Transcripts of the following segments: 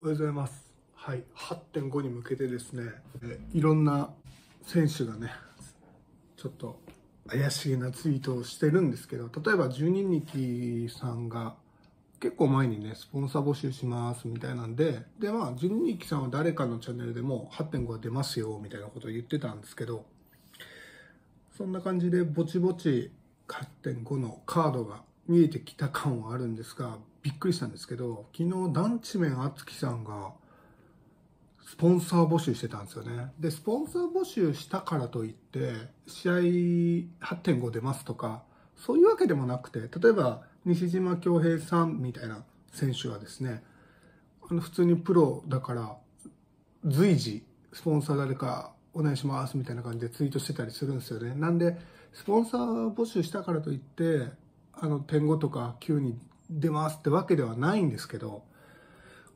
おはようございます。はい、8.5に向けてですね、いろんな選手がね、ちょっと怪しげなツイートをしてるんですけど、例えば12日さんが結構前にね、スポンサー募集しますみたいなんで、で、まあ、12日さんは誰かのチャンネルでも8.5が出ますよみたいなことを言ってたんですけど、そんな感じでぼちぼち8.5のカードが見えてきた感はあるんですが、びっくりしたんですけど、昨日、団地面あつきさんが、スポンサー募集してたんですよね。で、スポンサー募集したからといって、試合8.5出ますとか、そういうわけでもなくて、例えば、西島恭平さんみたいな選手はですね、あの、普通にプロだから、随時、スポンサー誰かお願いしますみたいな感じでツイートしてたりするんですよね。なんで、スポンサー募集したからといって、あの、点5とか9に出ますってわけではないんですけど、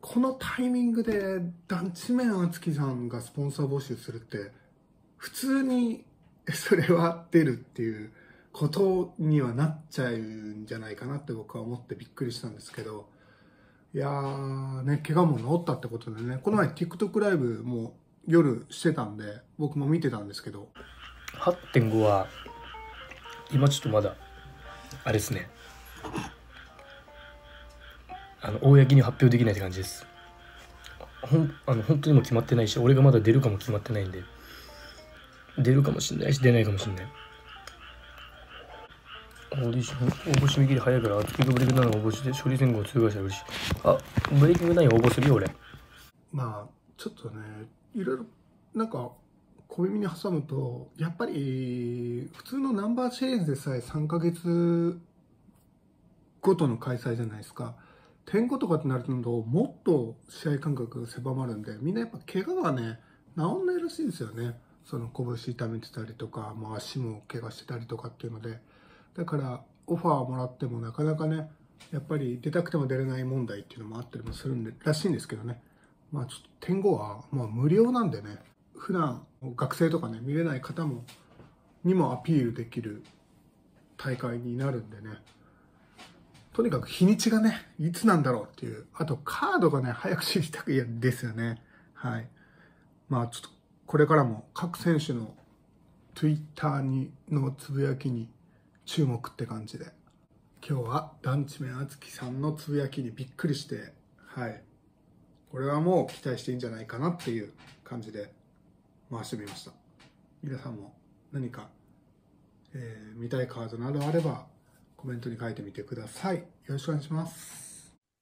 このタイミングで団地面あつきさんがスポンサー募集するって、普通にそれは出るっていうことにはなっちゃうんじゃないかなって僕は思ってびっくりしたんですけど、いやーね、怪我も治ったってことでね、この前 TikTok ライブも夜してたんで、僕も見てたんですけど、8.5は今ちょっとまだあれですね。あの公に発表できないって感じです。ほんあの本当にも決まってないし俺がまだ出るかも決まってないんで。出るかもしんないし出ないかもしんない。オーディション応募締め切り早いから厚木がブレイクダウン応募して処理選考通過したら嬉しい。あブレイキングダウン応募するよ俺。まあちょっとねいろいろなんか小耳に挟むとやっぱり普通のナンバーチェーンでさえ3ヶ月ごとの開催じゃないですか。点5とかってなるともっと試合間隔が狭まるんでみんなやっぱ怪我がね治んないらしいんですよね。その拳痛めてたりとか、まあ、足も怪我してたりとかっていうので。だからオファーもらってもなかなかねやっぱり出たくても出れない問題っていうのもあったりもするんでらしいんですけどね。まあちょっと点5はまあ無料なんでね普段学生とかね見れない方もにもアピールできる大会になるんでね。とにかく日にちがねいつなんだろうっていうあとカードがね早く知りたくいですよね。はい。まあちょっとこれからも各選手の Twitter にのつぶやきに注目って感じで。今日は団地面あつきさんのつぶやきにびっくりしてはい。これはもう期待していいんじゃないかなっていう感じで。回してみました。皆さんも何か、えー見たいカードなどあればコメントに書いてみてください。よろしくお願いします。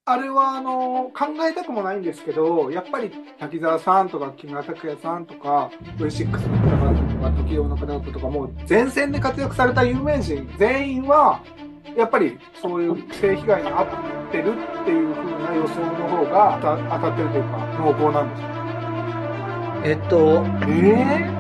あれはあの考えたくもないんですけどやっぱり滝沢さんとか木村拓哉さんとか V6 の方々とか時代の方々とかもう前線で活躍された有名人全員はやっぱりそういう性被害に遭ってるっていう風な予想の方が当たってるというか濃厚なんですよ。えっと、ええ